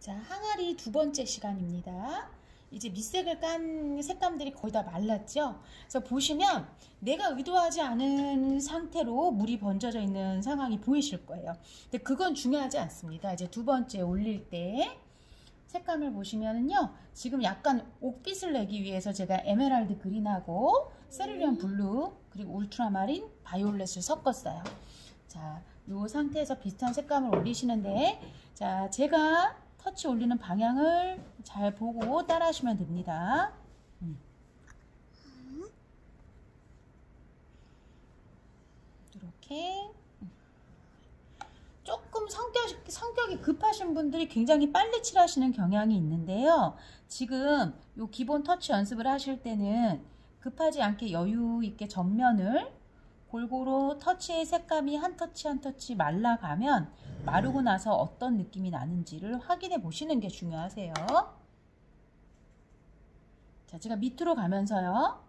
자, 항아리 두 번째 시간입니다. 이제 밑색을 깐 색감들이 거의 다 말랐죠? 그래서 보시면 내가 의도하지 않은 상태로 물이 번져져 있는 상황이 보이실 거예요. 근데 그건 중요하지 않습니다. 이제 두 번째 올릴 때 색감을 보시면은요. 지금 약간 옥빛을 내기 위해서 제가 에메랄드 그린하고 cerulean blue 그리고 울트라마린 바이올렛을 섞었어요. 자, 이 상태에서 비슷한 색감을 올리시는데 자, 제가 터치 올리는 방향을 잘 보고 따라 하시면 됩니다. 음. 이렇게 조금 성격, 성격이 급하신 분들이 굉장히 빨리 칠하시는 경향이 있는데요. 지금 이 기본 터치 연습을 하실 때는 급하지 않게 여유 있게 전면을 골고루 터치의 색감이 한 터치 한 터치 말라가면 마르고 나서 어떤 느낌이 나는지를 확인해 보시는 게 중요하세요. 자, 제가 밑으로 가면서요.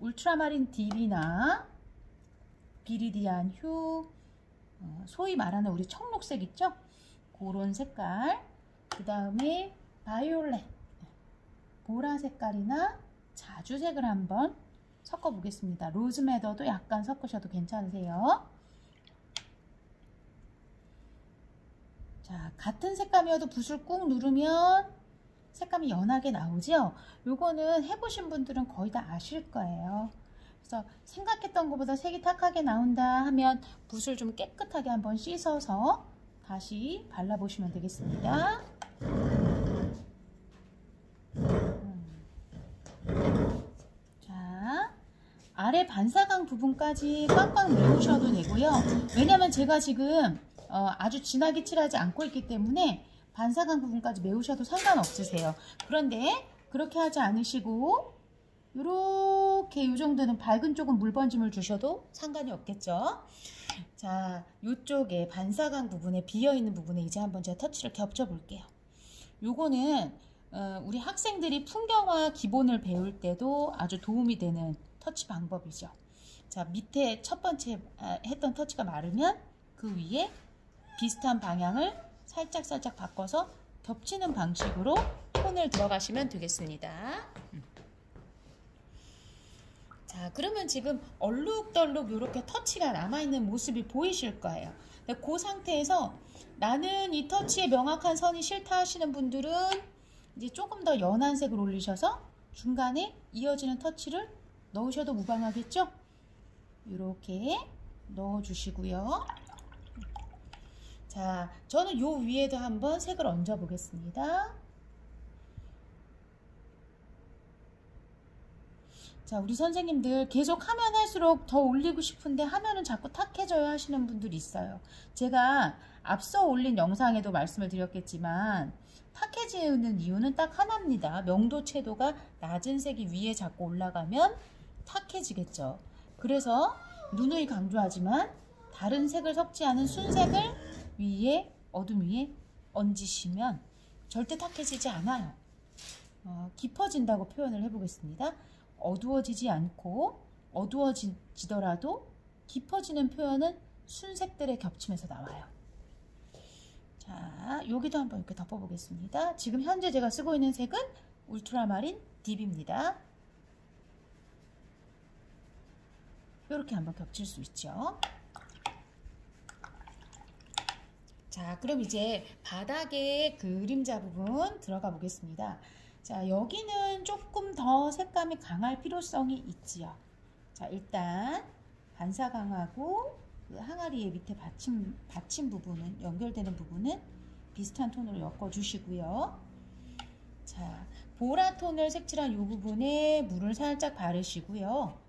울트라마린 딥이나 비리디안 휴, 어, 소위 말하는 우리 청록색 있죠? 그런 색깔. 그 다음에 바이올렛, 보라 색깔이나 자주색을 한번 섞어 보겠습니다. 로즈메더도 약간 섞으셔도 괜찮으세요. 자, 같은 색감이어도 붓을 꾹 누르면 색감이 연하게 나오죠? 요거는 해보신 분들은 거의 다 아실 거예요. 그래서 생각했던 것보다 색이 탁하게 나온다 하면 붓을 좀 깨끗하게 한번 씻어서 다시 발라보시면 되겠습니다. 아래 반사광 부분까지 꽉꽉 메우셔도 되고요. 왜냐면 제가 지금 어, 아주 진하게 칠하지 않고 있기 때문에 반사광 부분까지 메우셔도 상관없으세요. 그런데 그렇게 하지 않으시고 이렇게 이 정도는 밝은 쪽은 물 번짐을 주셔도 상관이 없겠죠. 자, 이쪽에 반사광 부분에 비어있는 부분에 이제 한번 제가 터치를 겹쳐 볼게요. 요거는 어, 우리 학생들이 풍경화 기본을 배울 때도 아주 도움이 되는 터치 방법이죠. 자 밑에 첫 번째 아, 했던 터치가 마르면 그 위에 비슷한 방향을 살짝 살짝 바꿔서 겹치는 방식으로 톤을 들어가시면 되겠습니다. 음. 자 그러면 지금 얼룩덜룩 이렇게 터치가 남아있는 모습이 보이실 거예요. 그 상태에서 나는 이 터치에 명확한 선이 싫다 하시는 분들은 이제 조금 더 연한 색을 올리셔서 중간에 이어지는 터치를 넣으셔도 무방하겠죠? 이렇게 넣어주시고요. 자, 저는 요 위에도 한번 색을 얹어 보겠습니다. 자, 우리 선생님들 계속 하면 할수록 더 올리고 싶은데 하면은 자꾸 탁해져야 하시는 분들이 있어요. 제가 앞서 올린 영상에도 말씀을 드렸겠지만 탁해지는 이유는 딱 하나입니다. 명도 채도가 낮은 색이 위에 자꾸 올라가면 탁해지겠죠. 그래서 누누이 강조하지만 다른 색을 섞지 않은 순색을 위에 어둠 위에 얹으시면 절대 탁해지지 않아요. 어, 깊어진다고 표현을 해보겠습니다. 어두워지지 않고 어두워지더라도 깊어지는 표현은 순색들의 겹침에서 나와요. 자, 여기도 한번 이렇게 덮어보겠습니다. 지금 현재 제가 쓰고 있는 색은 울트라마린 딥입니다. 이렇게 한번 겹칠 수 있죠. 자, 그럼 이제 바닥에 그림자 부분 들어가 보겠습니다. 자, 여기는 조금 더 색감이 강할 필요성이 있지요. 자, 일단 반사광하고 그 항아리의 밑에 받침, 받침 부분은, 연결되는 부분은 비슷한 톤으로 엮어주시고요. 자, 보라 톤을 색칠한 이 부분에 물을 살짝 바르시고요.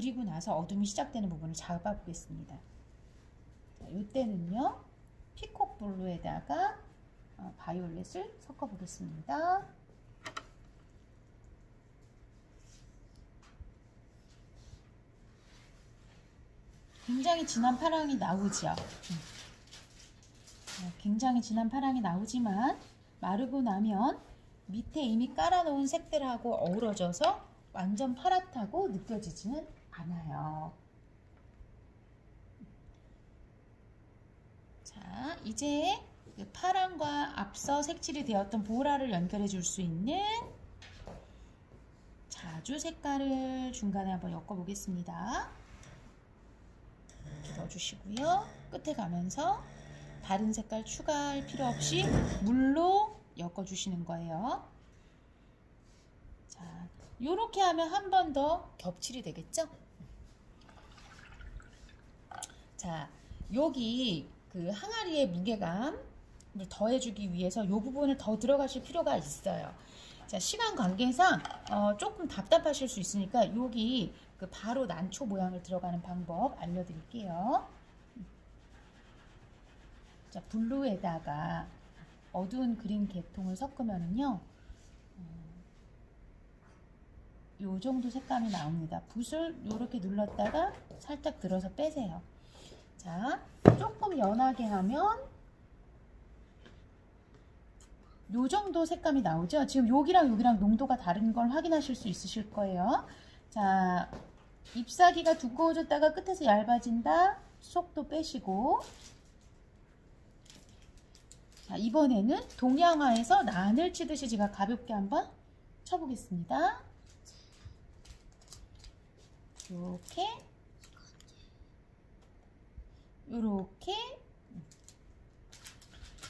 그리고 나서 어둠이 시작되는 부분을 잡아 보겠습니다. 자, 이때는요. 피콕 블루에다가 어, 바이올렛을 섞어 보겠습니다. 굉장히 진한 파랑이 나오죠. 음. 굉장히 진한 파랑이 나오지만 마르고 나면 밑에 이미 깔아놓은 색들하고 어우러져서 완전 파랗다고 느껴지지는 않아요. 자, 이제 그 파랑과 앞서 색칠이 되었던 보라를 연결해 줄 수 있는 자주 색깔을 중간에 한번 엮어 보겠습니다. 이렇게 넣어주시고요. 끝에 가면서 다른 색깔 추가할 필요 없이 물로 엮어주시는 거예요. 자, 이렇게 하면 한 번 더 겹칠이 되겠죠? 자, 여기 그 항아리의 무게감을 더해주기 위해서 이 부분을 더 들어가실 필요가 있어요. 자, 시간 관계상 어, 조금 답답하실 수 있으니까 여기 그 바로 난초 모양을 들어가는 방법 알려드릴게요. 자, 블루에다가 어두운 그린 계통을 섞으면은요, 요 정도 색감이 나옵니다. 붓을 이렇게 눌렀다가 살짝 들어서 빼세요. 자, 조금 연하게 하면 요 정도 색감이 나오죠. 지금 여기랑 여기랑 농도가 다른 걸 확인하실 수 있으실 거예요. 자, 잎사귀가 두꺼워졌다가 끝에서 얇아진다. 속도 빼시고 자, 이번에는 동양화에서 난을 치듯이 제가 가볍게 한번 쳐보겠습니다. 이렇게 이렇게.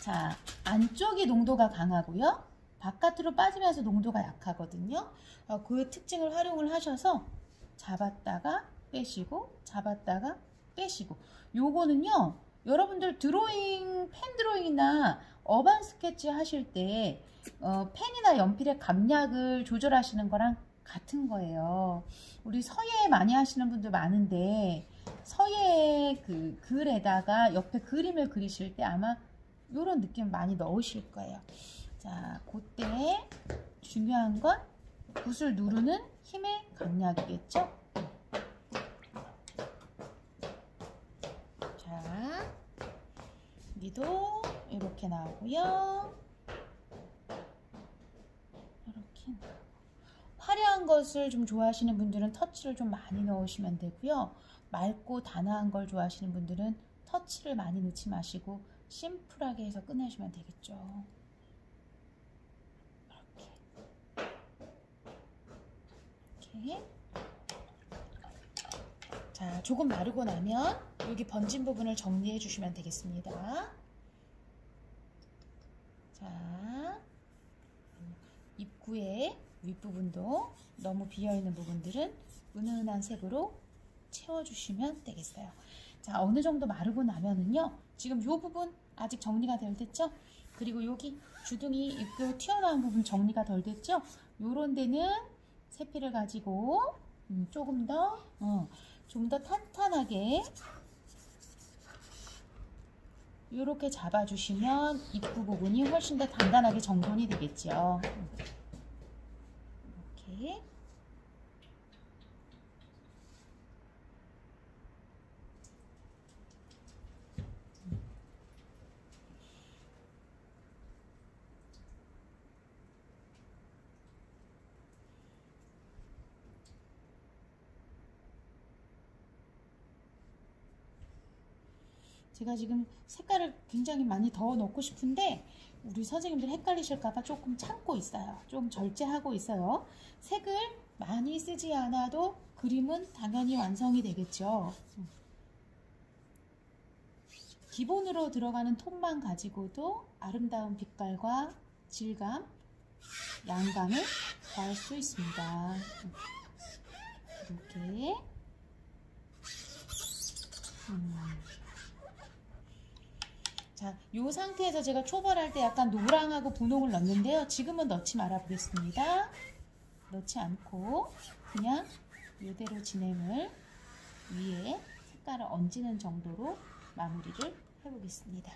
자 안쪽이 농도가 강하고요. 바깥으로 빠지면서 농도가 약하거든요. 어, 그 특징을 활용을 하셔서 잡았다가 빼시고 잡았다가 빼시고. 요거는요 여러분들 드로잉 펜 드로잉이나 어반 스케치 하실 때 어, 펜이나 연필의 감략을 조절하시는 거랑 같은 거예요. 우리 서예 많이 하시는 분들 많은데 서예 그 글에다가 옆에 그림을 그리실 때 아마 이런 느낌 많이 넣으실 거예요. 자, 그때 중요한 건 붓을 누르는 힘의 강약이겠죠? 자, 여기도 이렇게 나오고요. 이렇게 화려한 것을 좀 좋아하시는 분들은 터치를 좀 많이 넣으시면 되고요. 맑고 단아한 걸 좋아하시는 분들은 터치를 많이 넣지 마시고 심플하게 해서 끝내시면 되겠죠. 이렇게. 이렇게. 자, 조금 마르고 나면 여기 번진 부분을 정리해 주시면 되겠습니다. 자, 입구의 윗부분도 너무 비어있는 부분들은 은은한 색으로 채워주시면 되겠어요. 자, 어느 정도 마르고 나면은요. 지금 이 부분 아직 정리가 덜 됐죠? 그리고 여기 주둥이 입구 튀어나온 부분 정리가 덜 됐죠? 요런 데는 세피를 가지고 음, 조금 더, 어, 좀 더 탄탄하게 이렇게 잡아주시면 입구 부분이 훨씬 더 단단하게 정돈이 되겠죠. 이렇게 제가 지금 색깔을 굉장히 많이 더 넣고 싶은데 우리 선생님들 헷갈리실까봐 조금 참고 있어요. 좀 절제하고 있어요. 색을 많이 쓰지 않아도 그림은 당연히 완성이 되겠죠. 기본으로 들어가는 톤만 가지고도 아름다운 빛깔과 질감, 양감을 더할 수 있습니다. 이렇게 음. 자, 이 상태에서 제가 초벌할 때 약간 노랑하고 분홍을 넣는데요. 지금은 넣지 말아 보겠습니다. 넣지 않고 그냥 이대로 진행을 위에 색깔을 얹는 정도로 마무리를 해보겠습니다.